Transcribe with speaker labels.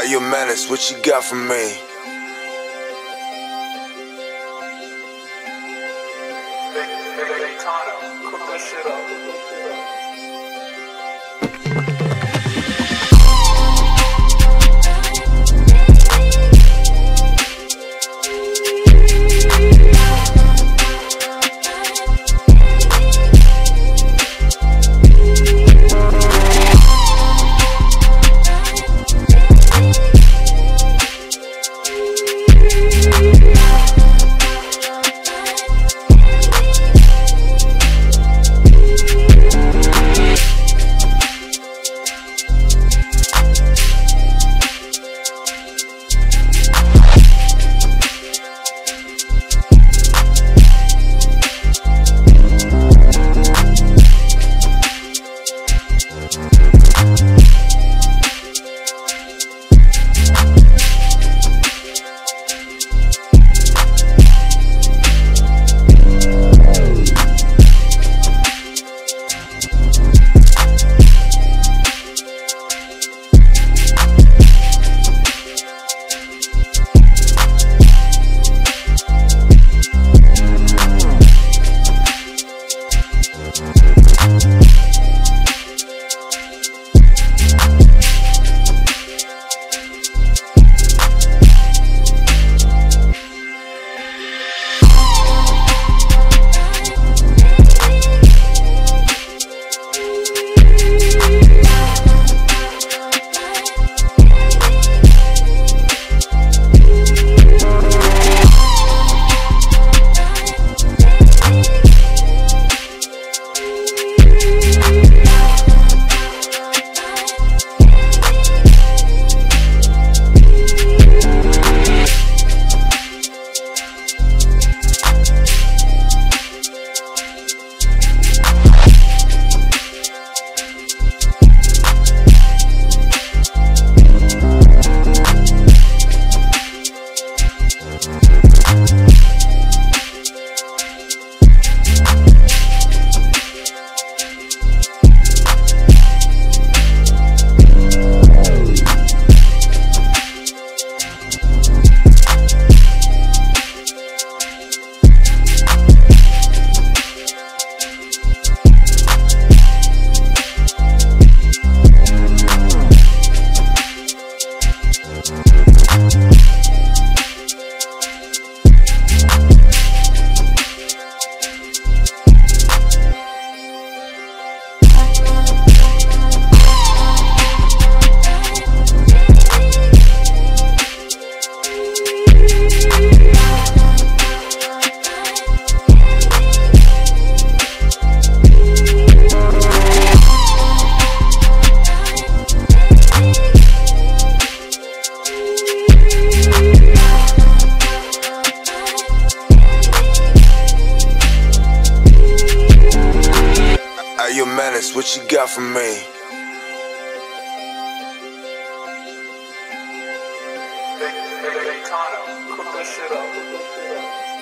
Speaker 1: Ayo Menace? What you got for me?
Speaker 2: Cook that shit
Speaker 1: menace? What you got for me?
Speaker 2: That shit up.